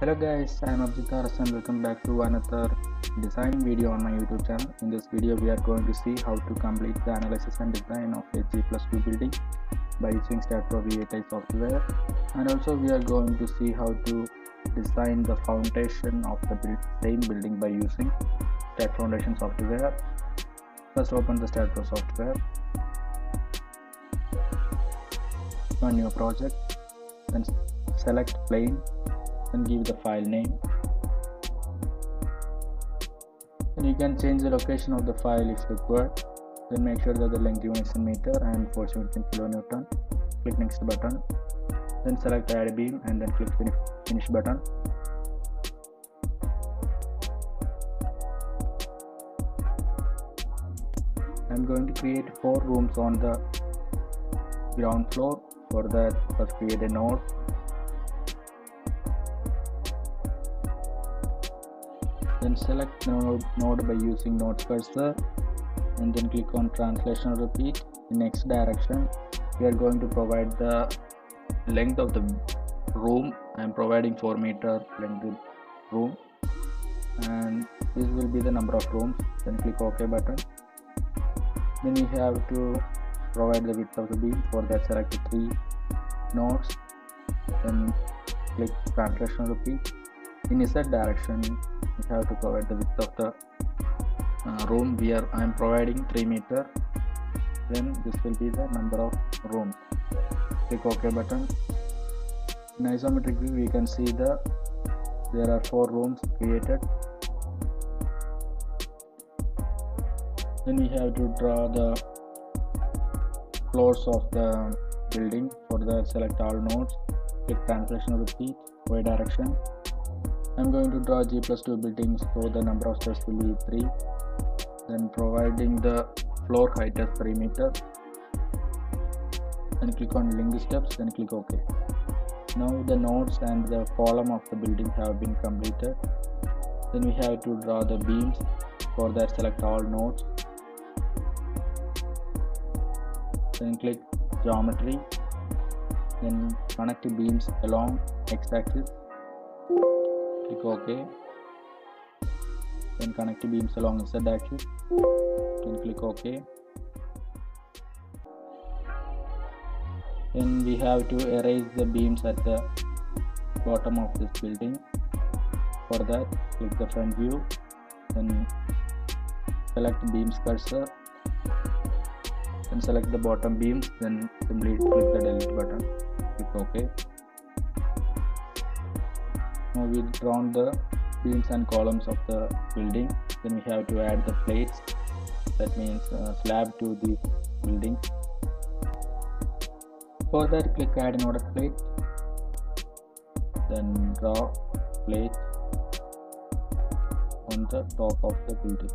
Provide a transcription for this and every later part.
Hello guys, I am Abhijit Aras and welcome back to another design video on my YouTube channel. In this video, we are going to see how to complete the analysis and design of a G plus 2 building by using STAAD.Pro V8i software. And also we are going to see how to design the foundation of the build, same building by using STAAD Foundation software. First open the STAAD.Pro software. On your project, then select plane and give the file name. And you can change the location of the file if required. Then make sure that the length unit is in meter and force unit in kilonewton. Click next button. Then select add beam and then click finish, finish button. I'm going to create four rooms on the ground floor. For that first create a node then select node, node by using node cursor and then click on translation repeat. In x direction we are going to provide the length of the room. I am providing 4 meter length room. And this will be the number of rooms. Then click ok button. Then we have to provide the width of the beam. For that select three nodes. Then click translation repeat in z direction we have to provide the width of the uh, room where I am providing 3 meter. Then this will be the number of rooms. Click ok button. In isometric view we can see the there are four rooms created. Then we have to draw the floors of the building for the select all nodes. Click translation repeat y direction I'm going to draw G plus 2 buildings so the number of steps will be 3 then providing the floor height as 3 meter then click on link steps then click OK. Now the nodes and the column of the building have been completed. Then we have to draw the beams for that select all nodes. Then click geometry then connect the beams along x-axis click ok then connect the beams along z axis then click ok then we have to erase the beams at the bottom of this building. For that click the front view. Then select beams cursor. Then select the bottom beams. Then simply click the delete button. Click ok now we've drawn the beams and columns of the building. Then we have to add the plates. That means uh, slab to the building. For that click add an order plate. Then draw plate on the top of the building.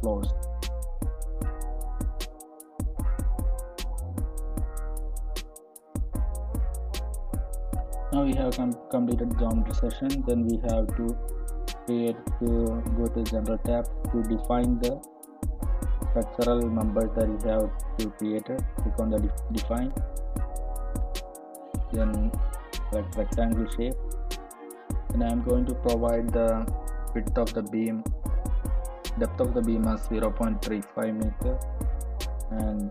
Floors now we have com completed geometry session. Then we have to create to go to general tab to define the structural numbers that we have to create click on the define. Then select rectangle shape. And I am going to provide the width of the beam. Depth of the beam as 0.35 meter. And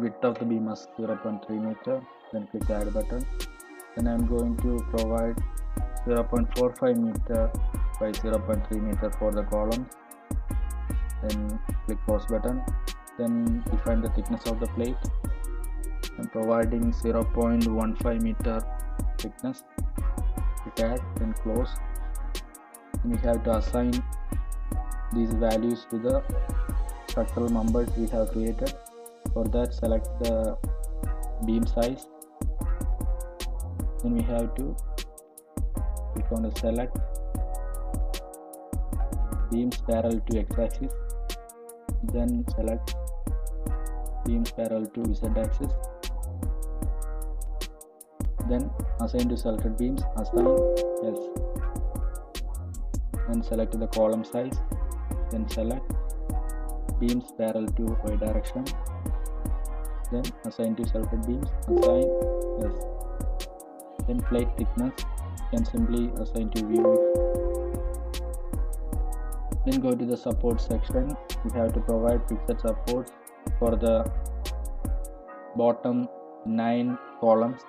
width of the beam as 0.3 meter. Then click the add button then I'm going to provide 0.45 meter by 0.3 meter for the columns then click pause button. Then define the thickness of the plate. I'm providing 0.15 meter thickness. Click add then close. Then we have to assign these values to the structural numbers we have created. For that select the beam size then we have to click on the select beams parallel to x-axis then select beams parallel to z-axis then assign to selected beams assign yes. Then select the column size. Then select beams parallel to y direction. Then assign to selected beams assign yes then plate thickness you can simply assign to view. Then go to the support section. You have to provide fixed supports for the bottom nine columns.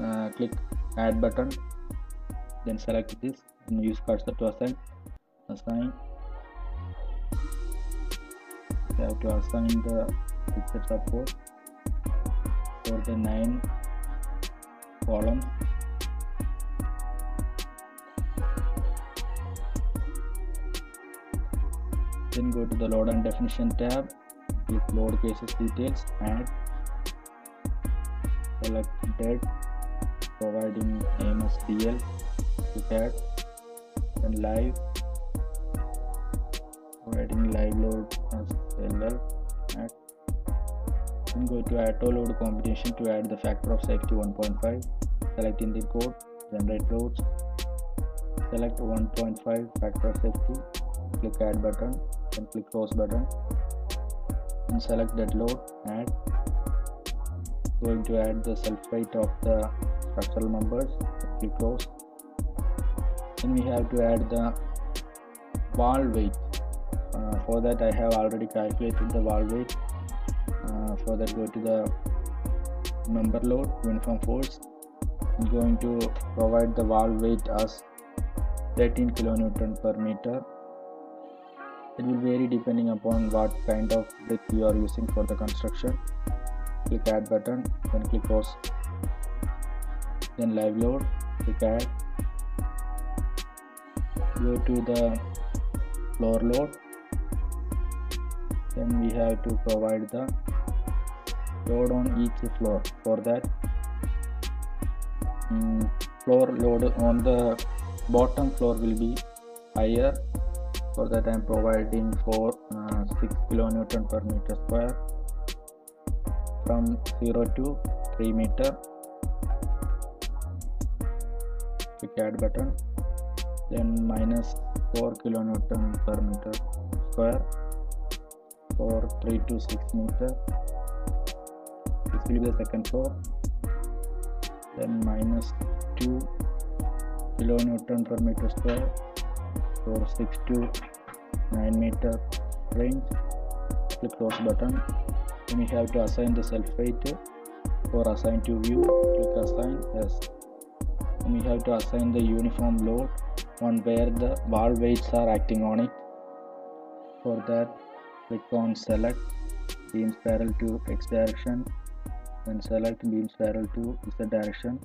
Uh, click add button then select this and use cursor to assign assign. You have to assign the fixed support for the nine columns then go to the load and definition tab click load cases details add select dead providing name as dl click add then live providing live load as ll then go to auto load combination to add the factor of safety 1.5 select indian code generate loads. Select 1.5 factor of safety. Click add button then click close button. And select that load add. Going to add the self weight of the structural members click close. Then we have to add the wall weight. Uh, for that I have already calculated the wall weight uh, for that go to the member load uniform force. I'm going to provide the wall weight as 13 kilonewton per meter. It will vary depending upon what kind of brick you are using for the construction. Click add button then click close then live load click add. Go to the floor load. Then we have to provide the load on each floor. For that um, floor load on the bottom floor will be higher. For that I am providing for uh, 6 kilonewton per meter square from 0 to 3 meter. Click add button. Then minus 4 kilonewton per meter square for 3 to 6 meter will be the second floor then minus 2 kilonewton per meter square for 6 to 9 meter range. Click close button. Then we have to assign the self weight for assign to view. Click assign yes. We have to assign the uniform load on where the wall weights are acting on it. For that click on select beam spiral to x direction then select beam spiral to z direction.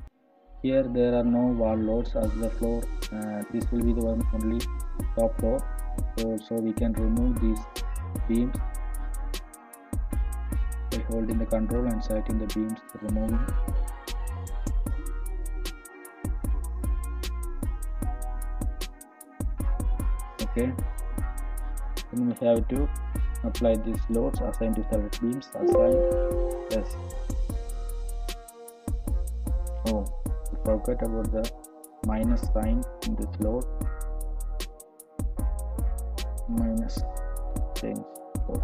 Here there are no wall loads as the floor uh, this will be the one only top floor. So, so we can remove these beams by holding the control and selecting the beams removing okay. Then we have to apply these loads assign to select beams assign yes we forgot about the minus sign in this load. Minus change load.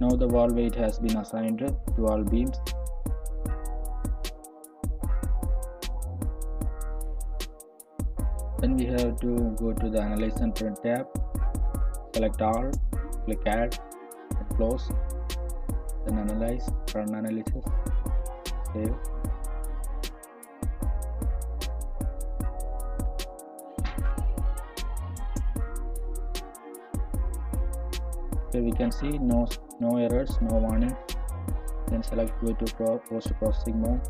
now the wall weight has been assigned to all beams. Then we have to go to the analyze and print tab. Select all click add close. Then analyze run analysis save here we can see no no errors no warning. Then select go to post processing mode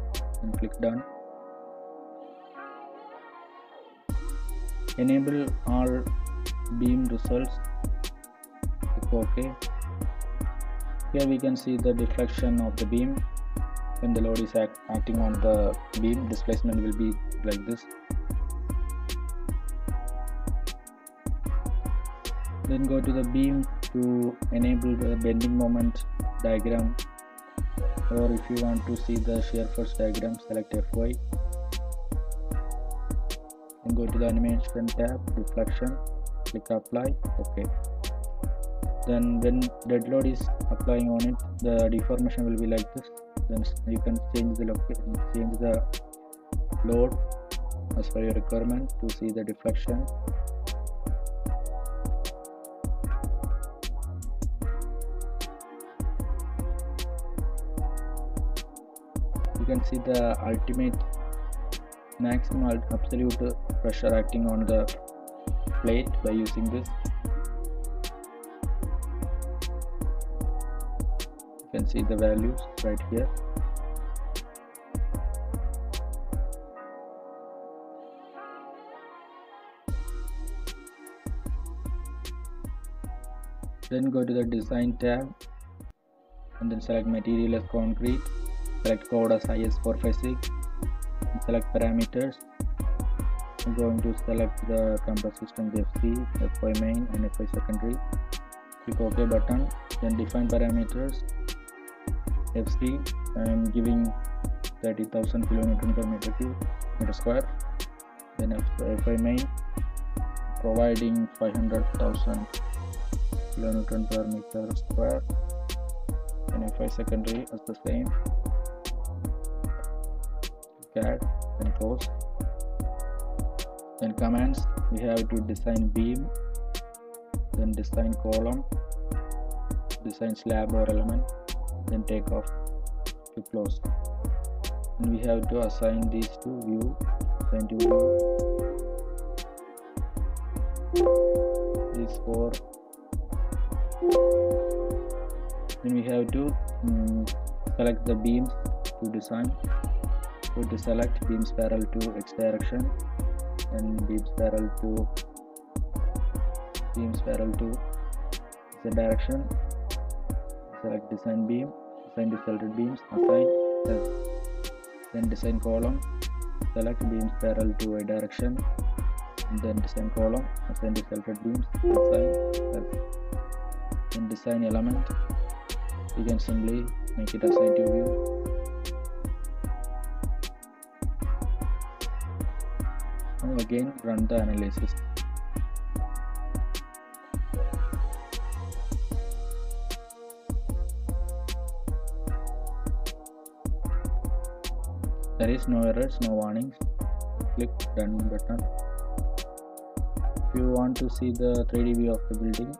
and click done. Enable all beam results. Click ok. Here we can see the deflection of the beam. When the load is act acting on the beam displacement will be like this. Then go to the beam to enable the bending moment diagram. Or if you want to see the shear force diagram select fy and go to the animation tab deflection click apply okay then when dead load is applying on it the deformation will be like this. Then you can change the location change the load as per your requirement to see the deflection can see the ultimate maximum absolute pressure acting on the plate by using this. You can see the values right here. Then go to the design tab and then select material as concrete select code as is456 select parameters I'm going to select the compressor system FC, FY main and FY secondary. Click OK button then define parameters FC I am giving 30,000 kilonewton per meter cube meter square. Then FY main providing 500,000 kilonewton per meter square. And FY secondary as the same add and close then commands we have to design beam then design column design slab or element then take off to close. And we have to assign these to view assign to view. These four. Then we have to um, select the beams to design go to select beam spiral to x direction and beam spiral to beam spiral to z direction. Select design beam assign the selected beams assign then design column. Select beam spiral to y direction and then design column assign the selected beams assign then design element. You can simply make it assign to view now again run the analysis. There is no errors no warnings. Click done button. If you want to see the 3d view of the building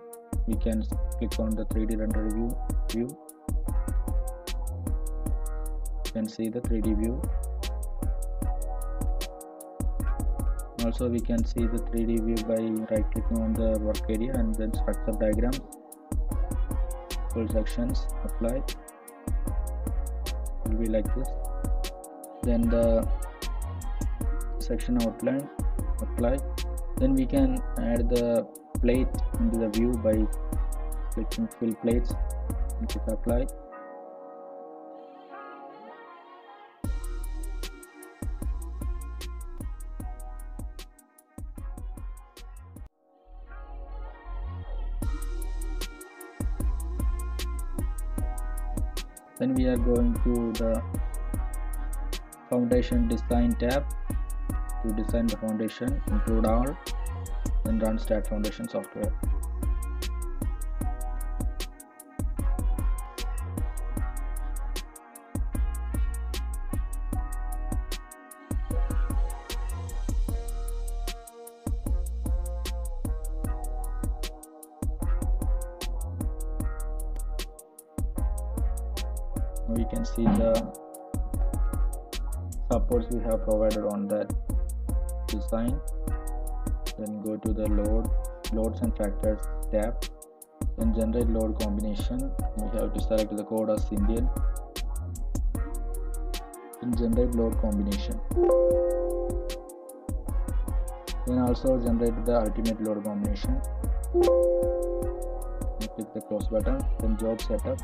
we can click on the 3d render view view. You can see the 3d view also we can see the 3d view by right clicking on the work area and then structure diagram. Full sections apply. Will be like this. Then the section outline apply. Then we can add the plate into the view by clicking fill plates. And click apply going to the foundation design tab to design the foundation include all and run STAAD Foundation software supports we have provided on that design. Then go to the load loads and factors tab. Then generate load combination. We have to select the code as indian. Then generate load combination. Then also generate the ultimate load combination. And click the close button. Then job setup.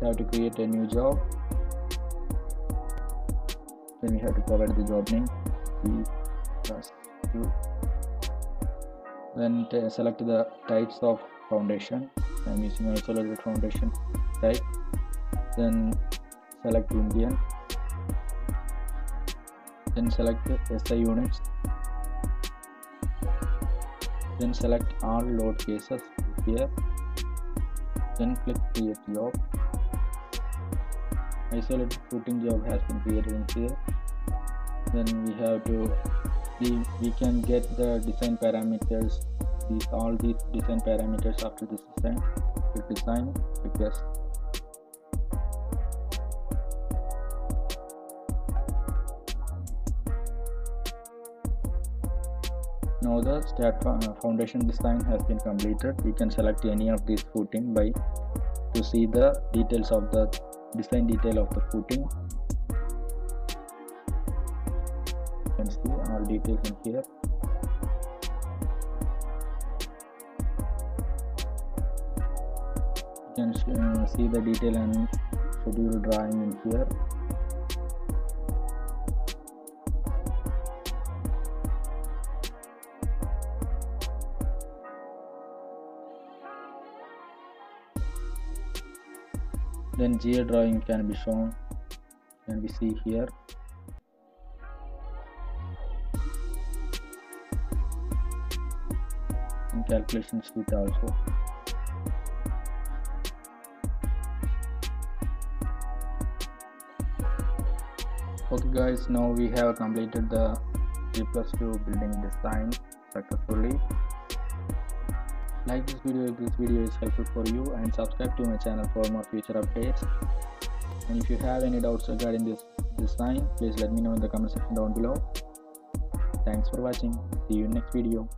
You have to create a new job then we have to provide the job name. C plus 2 then select the types of foundation. I'm using isolated foundation type. Then select Indian. Then select SI units. Then select all load cases here. Then click create job isolated footing job has been created in here then we have to we, we can get the design parameters these all these design parameters after this design. Click design click yes now the STAAD uh, foundation design has been completed. We can select any of these footing by to see the details of the design detail of the footing. You can see all details in here. You can uh, see the detail and schedule drawing in here then GA drawing can be shown and we see here? In calculation sheet also. Okay guys now we have completed the G plus 2 building design successfully like this video if this video is helpful for you and subscribe to my channel for more future updates. And if you have any doubts regarding this design please let me know in the comment section down below. Thanks for watching. See you in next video